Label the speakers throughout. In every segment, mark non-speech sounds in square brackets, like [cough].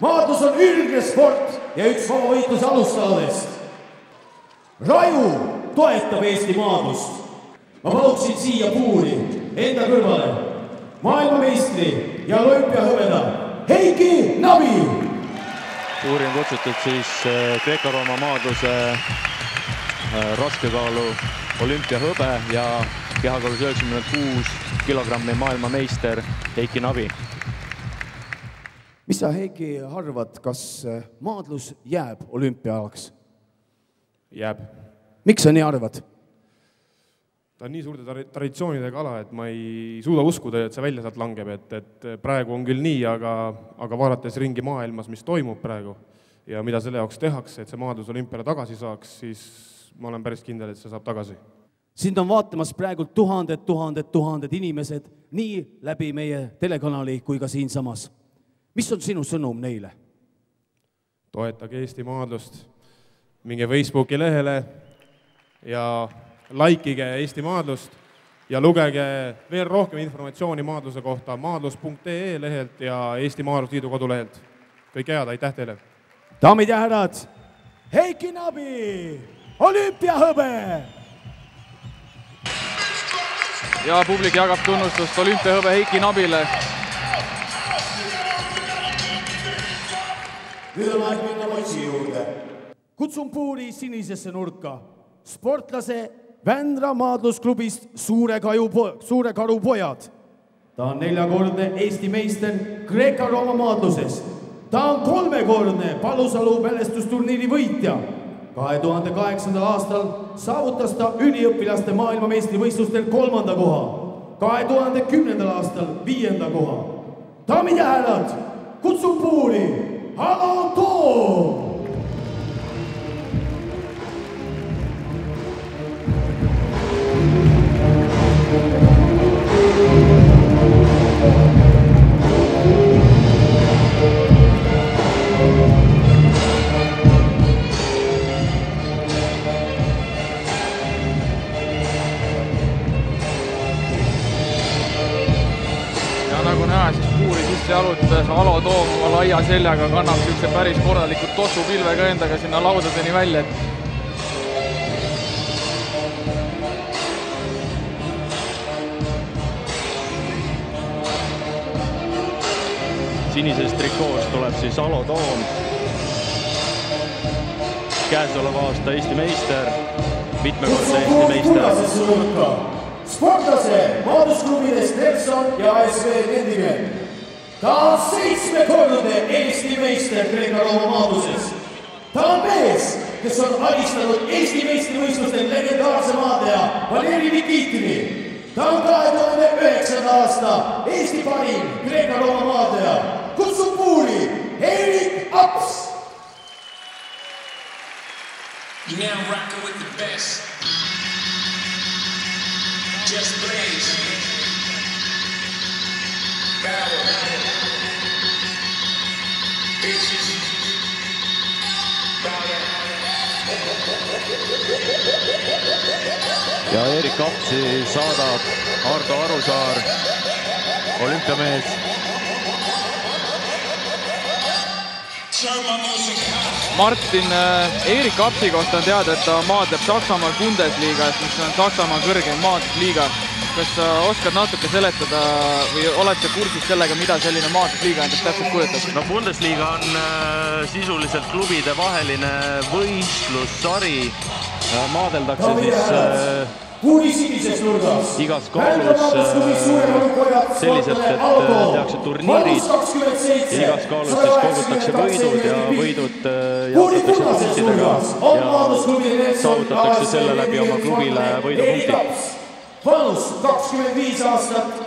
Speaker 1: maadlus on ülgne sport ja üks vabavõitluse alustajadest. Raju toetab Eesti maadlust. ma paluksin siia puuri enda kõrvale maailmameistri ja olümpiahõbeda Heiki Nabi.
Speaker 2: puuri on kutsutud siis äh, Kreeka-Rooma maadluse äh, raskekaalu olümpiahõbe ja kehakaalus üheksakümmend kuus kilogrammi maailmameister Heiki Nabi
Speaker 1: mis sa, Heiki, arvad, kas äh, maadlus jääb olümpiaalaks?
Speaker 3: jääb.
Speaker 1: miks sa nii arvad?
Speaker 3: ta on nii suurte traditsioonidega ala, et ma ei suuda uskuda, et see välja sealt langeb, et, et praegu on küll nii, aga, aga vaadates ringi maailmas, mis toimub praegu ja mida selle jaoks tehakse, et see maadlus olümpiale tagasi saaks, siis ma olen päris kindel, et see saab tagasi.
Speaker 1: sind on vaatamas praegu tuhanded, tuhanded, tuhanded inimesed nii läbi meie telekanali kui ka siinsamas mis on sinu sõnum neile?
Speaker 3: toetage Eesti maadlust, minge Facebooki lehele ja likeige Eesti maadlust ja lugege veel rohkem informatsiooni maadluse kohta maadlus.ee lehelt ja Eesti Maadlusliidu kodulehelt. kõike head, aitäh teile!
Speaker 1: daamid ja härrad, Heiki Nabi, olümpiahõbe!
Speaker 4: ja publik jagab tunnustust olümpiahõbe Heiki Nabile
Speaker 1: nüüd on aeg minna matši juurde. kutsun puuri sinisesse nurka sportlase Vändra maadlusklubist Suure Kaju, Suure Karu pojad. ta on neljakordne Eesti meister Kreeka-Rooma maadluses. ta on kolmekordne Palusalu mälestusturniiri võitja. kahe tuhande kaheksandal aastal saavutas ta üliõpilaste maailmameistrivõistlustel kolmanda koha. kahe tuhande kümnendal aastal viienda koha. daamid ja härrad, kutsun puuri
Speaker 4: ハロ laia seljaga, kannab niisuguse päris korraliku tossupilve ka endaga sinna laudadeni välja, et
Speaker 2: sinises trikoos tuleb siis Alo Toom, käesoleva aasta Eesti meister, mitmekordne Eesti meister.
Speaker 1: sportlase maadlusklubidest Nelson ja ASV Nendimäe ta on seitsmekordne Eesti meister Kreeka-Rooma maadluses. ta on mees, kes on alistanud Eesti meistrivõistlustel legendaarse maadleja Valeri Nikitini. ta on kahe tuhande üheksanda aasta Eesti parim Kreeka-Rooma maadleja. kutsub puuri Erik Aps.
Speaker 5: You now rocking with the best. Just blaze. Power.
Speaker 2: Ja Erik Apsi saadab Ardo Arusaar, olümpiamees.
Speaker 4: Martin, äh, Erik Apsi kohta on teada, et ta maadleb Saksamaa Bundesligas, mis on Saksamaa kõrgem maadlusliiga kas sa oskad natuke seletada või oled sa kursis sellega, mida selline maadlusliiga endast täpselt kujutab?
Speaker 2: no Bundesliga on äh, sisuliselt klubide vaheline võistlussari äh,. maadeldakse siis äh,
Speaker 1: puurisinises nurgas.
Speaker 2: igas kaalus äh, selliselt, et tehakse turniirid ja igas kaalus siis kogutakse võidud ja võidud jaotatakse punktidega ja saavutatakse selle läbi oma klubile võidupunktid
Speaker 1: vanus kakskümmend viis aastat,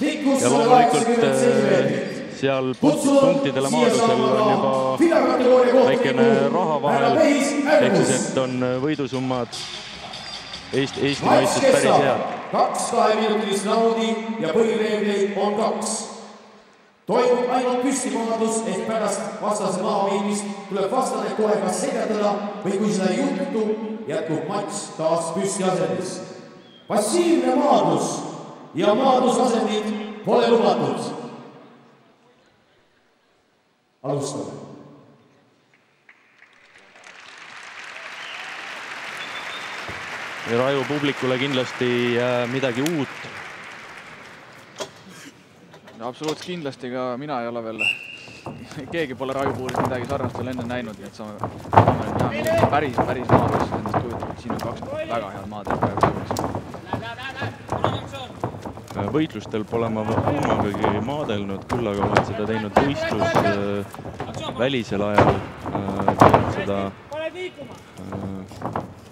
Speaker 1: pikkus
Speaker 2: ja loomulikult äh, seal punktidele maadlusel on juba väikene raha vahel, ehk siis, et on võidusummad Eesti, Eesti mõistes päris head.
Speaker 1: kaks kaheminutilist raundi ja põhireegleid on kaks. toimub ainult püstimaadlus ehk pärast vastase mahaviimist tuleb vastane kohe kas seljatada või kui seda ei juhtu, jätkub matš taas püstiasendis passiivne maadlus ja maadlusasendid pole lubatud. alustame
Speaker 2: Raju publikule kindlasti äh, midagi uut.
Speaker 4: absoluutselt kindlasti ka mina ei ole veel, keegi pole Raju puhul midagi sarnast veel enne näinud, nii et saame, saame milline päris, päris maadlus endast kujutab, et siin on kaks väga head maad praegu
Speaker 2: võitlustel pole ma kummagagi maadelnud, küll aga olen seda teinud võistlus äh, välisel ajal äh,, teinud seda äh,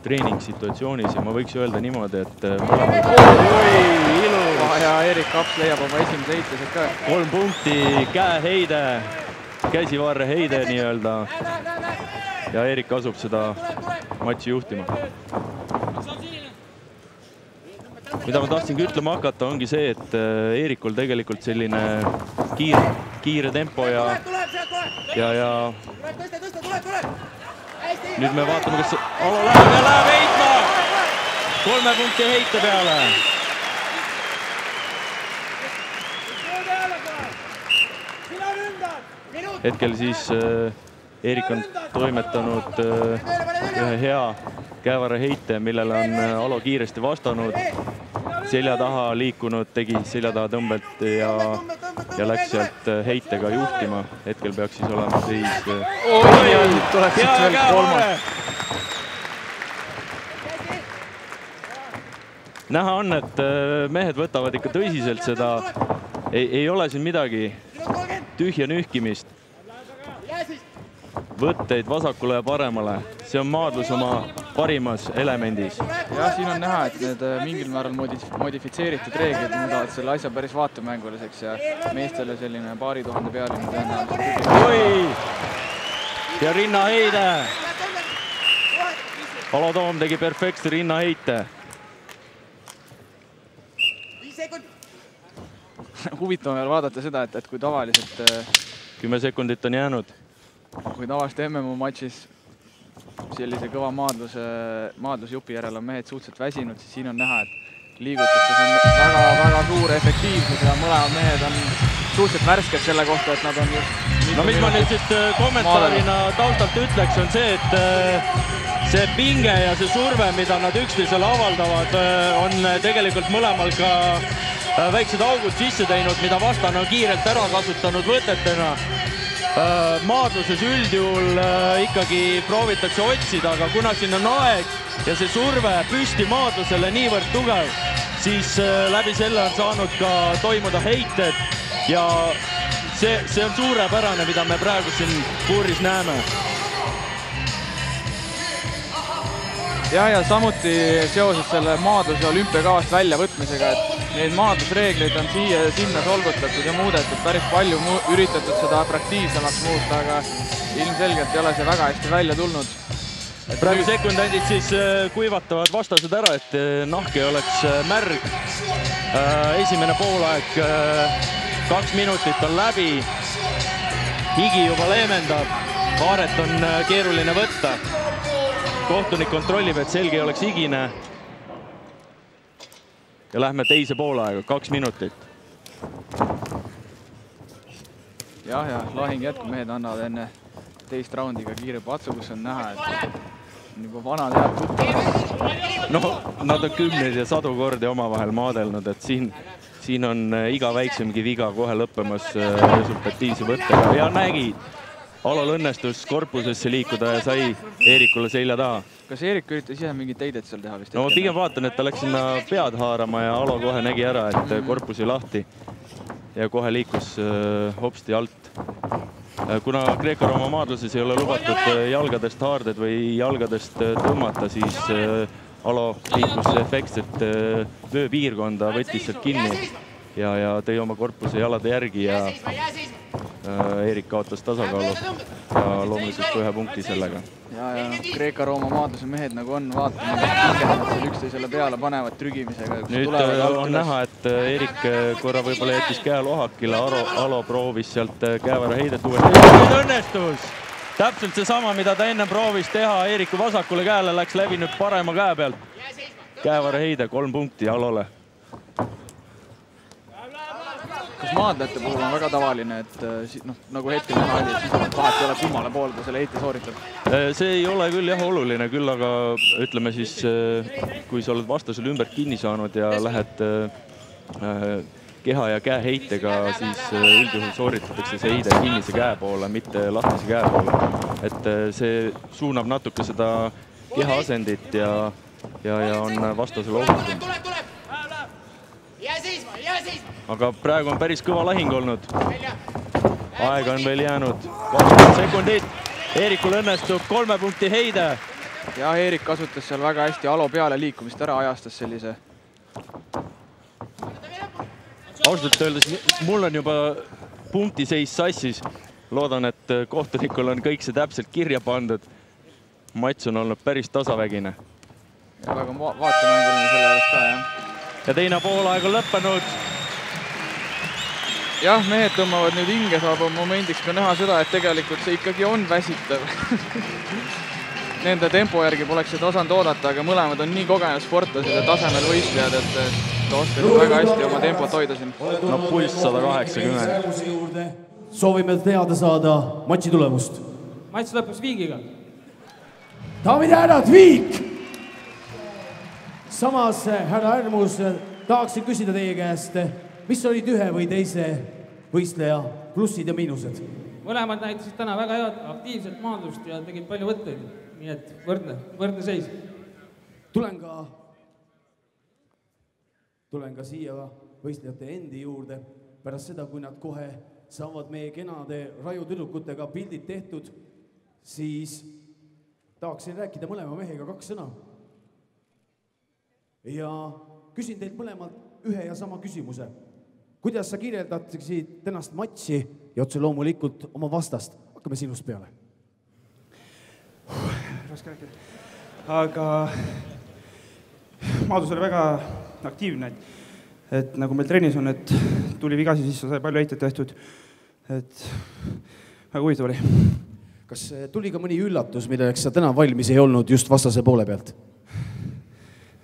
Speaker 2: treeningsituatsioonis ja ma võiks öelda niimoodi, et mõlemad
Speaker 4: ja Erik Kaps leiab oma esimese heite sealt ka.
Speaker 2: kolm punkti, käeheide, käsivarre heide nii-öelda. ja Erik asub seda matši juhtima. Mida ma tahtsingi ütlema hakata, ongi see, et äh, Eerikul tegelikult selline kiire, kiire tempo ja, ja, ja nüüd me vaatame, kas Alo läheb ja läheb heitma. kolme punkti heite peale. hetkel siis äh, Eerik on toimetanud äh, ühe hea käevaraheite, millele on äh, Alo kiiresti vastanud. selja taha liikunud, tegi selja taha tõmbelt ja, ja läks sealt äh, heitega juhtima. hetkel peaks siis olema seis
Speaker 4: oi, tuleb siit veel kolmas.
Speaker 2: näha on, et mehed võtavad ikka tõsiselt seda, ei ole siin midagi tühja nühkimist. Võtteid vasakule ja paremale, see on maadlus oma parimas elemendis.
Speaker 4: jah, siin on näha, et need äh, mingil määral modif modifitseeritud reeglid muudavad selle asja päris vaatemänguliseks ja meestele selline paari tuhande pealine tõenäoliselt.
Speaker 2: oi! ja rinnaheide. Alo Toom tegi perfektse rinnaheite [laughs]
Speaker 4: huvitav on veel vaadata seda, et, et kui tavaliselt äh,
Speaker 2: kümme sekundit on jäänud.
Speaker 4: Kui tavaliselt MM-u matšis sellise kõva maadluse, maadlusjupi järel on mehed suhteliselt väsinud, siis siin on näha, et liigutustes on väga-väga suur efektiivsus ja mõlemad mehed on suhteliselt värsked selle kohta, et nad on just
Speaker 2: no mis ma nüüd siit äh, kommentaarina taustalt ütleks, on see, et äh, see pinge ja see surve, mida nad üksteisele avaldavad, on tegelikult mõlemal ka Äh, väiksed augud sisse teinud, mida vastane on kiirelt ära kasutanud võtetena. Äh, maadluses üldjuhul äh, ikkagi proovitakse otsida, aga kuna siin on aeg ja see surve püsti maadlusele niivõrd tugev, siis läbi selle on saanud ka toimuda heited ja see, see on suurepärane, mida me praegu siin puuris näeme
Speaker 4: ja, ja samuti seoses selle maadluse olümpiakavast väljavõtmisega, et neid maadlusreegleid on siia ja sinna solgutatud ja muudetud, päris palju mu üritatud seda atraktiivsemaks muuta, aga ilmselgelt ei ole see väga hästi välja tulnud.
Speaker 2: praegu sekundandid siis äh, kuivatavad vastased ära, et äh, nahk ei oleks äh, märg. esimene poolaeg, kaks minutit on läbi. higi juba leevendab, haaret on keeruline võtta kohtunik kontrollib, et selge ei oleks higine. ja lähme teise poolaega, kaks minutit.
Speaker 4: jah, ja lahing jätkub, mehed annavad enne teist raundi ka kiire patsu, kus on näha, et on juba vanad head tuttavad.
Speaker 2: no nad on kümneid ja sadu kordi omavahel maadelnud, et siin, siin on äh, iga väiksemgi viga kohe lõppemas äh, resultatiivse võttega ja nägid Alol õnnestus korpusesse liikuda ja sai Eerikule selja taha.
Speaker 4: kas Eerik üritas ise mingit heidet seal teha vist?
Speaker 2: no ma pigem vaatan, et ta läks sinna pead haarama ja Alo kohe nägi ära, et korpus jäi lahti. ja kohe liikus äh, hopsti alt. Äh, kuna Kreeka-Rooma maadluses ei ole lubatud äh, jalgadest haarded või jalgadest tõmmata, siis Alo liikus efektselt vööpiirkonda, võttis sealt kinni ja, ja tõi oma korpuse jalade järgi ja Eerik kaotas tasakaalu ja loomulikult ka ühe punkti sellega.
Speaker 4: ja, ja Kreeka-Rooma maadluse mehed nagu on, vaatame, nad seal üksteisele peale panevad trügimisega.
Speaker 2: nüüd äh, on näha, et äh, Eerik korra võib-olla jättis käe lohakile, Alo, Alo proovis sealt käevara heidet uuesti. nüüd õnnestus! täpselt seesama, mida ta ennem proovis teha Eeriku vasakule käele, läks läbi nüüd parema käe pealt. käevara heide, kolm punkti Alole
Speaker 4: kas maadlejate puhul on väga tavaline, et äh, noh, nagu hetkel näha oli, et siis vahet ei ole, kummale poole ta selle heite sooritab?
Speaker 2: Äh, see ei ole küll jah oluline, küll aga ütleme siis, kui sa oled vastasele ümbert kinni saanud ja lähed äh, keha ja käe heitega, siis äh, üldjuhul sooritatakse see heide kinnise käe poole, mitte lahtise käe poole. et äh, see suunab natuke seda keha asendit ja, ja, ja on vastasele ohutum. Aga praegu on päris kõva lahing olnud. aega on veel jäänud kakskümmend sekundit. Eerikul õnnestub kolme punkti heide.
Speaker 4: jah, Eerik kasutas seal väga hästi alo peale liikumist ära, ajastas sellise
Speaker 2: ausalt öeldes mul on juba punktiseis sassis. loodan, et kohtunikul on kõik see täpselt kirja pandud. matš on olnud päris tasavägine.
Speaker 4: ja väga va- vaatemänguline selle juures ka, jah.
Speaker 2: Ja teine poolaeg on lõppenud.
Speaker 4: jah, mehed tõmbavad nüüd hinge, saab momendiks ka näha seda, et tegelikult see ikkagi on väsitav [laughs] Nende tempo järgi poleks seda osanud oodata, aga mõlemad on nii kogenud sportlased ja tasemel võistlejad, et oskasid väga hästi oma tempot hoida siin.
Speaker 2: no pulss sada kaheksakümmend.
Speaker 1: soovime teada saada matši tulemust.
Speaker 6: matš lõppes viigiga.
Speaker 1: daamid ja härrad, viik! Samas, härra Ärmus, tahaksin küsida teie käest, mis olid ühe või teise võistleja plussid ja miinused?
Speaker 6: mõlemad näitasid täna väga head aktiivset maadlust ja tegid palju võtteid, nii et võrdne, võrdne seis.
Speaker 1: tulen ka, tulen ka siia võistlejate endi juurde pärast seda, kui nad kohe saavad meie kenade raiutüdrukutega pildid tehtud, siis tahaksin rääkida mõlema mehega kaks sõna. Ja küsin teilt mõlemalt ühe ja sama küsimuse. kuidas sa kirjeldaksid tänast matši ja otse loomulikult oma vastast? hakkame sinust peale.
Speaker 7: raske rääkida. aga maadlus oli väga aktiivne, et, et nagu meil trennis on, et tuli vigasi sisse, sai palju heiteid tehtud. et väga huvitav oli.
Speaker 1: kas tuli ka mõni üllatus, milleks sa täna valmis ei olnud just vastase poole pealt?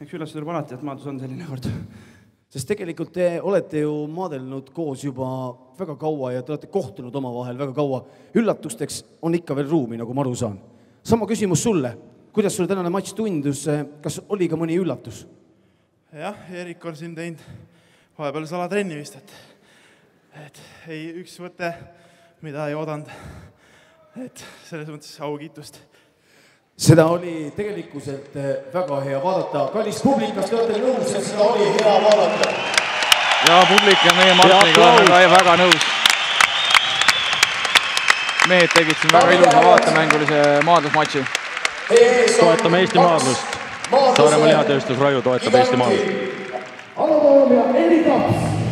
Speaker 7: Eks üllatus tuleb alati, et maadlus on selline kord. [laughs]
Speaker 1: sest tegelikult te olete ju maadelnud koos juba väga kaua ja te olete kohtunud omavahel väga kaua. üllatusteks on ikka veel ruumi, nagu ma aru saan. sama küsimus sulle, kuidas sulle tänane matš tundus, kas oli ka mõni üllatus?
Speaker 8: jah, Erik on siin teinud vahepeal salatrenni vist, et, et ei, üks võte, mida ei oodanud. et selles mõttes aukiitust.
Speaker 1: Seda oli tegelikkuselt eh, väga hea vaadata, kallis publik, kas te olete nõus, et seda oli hea vaadata?
Speaker 4: ja publik ja meie Martiniga oleme väga nõus. mehed tegid siin väga ilusa vaatemängulise maadlusmatši.
Speaker 2: toetame Eesti maadlust. Saaremaa lihatööstus Raju toetab Eesti maadlust.
Speaker 1: Alo Toom ja Eri Taps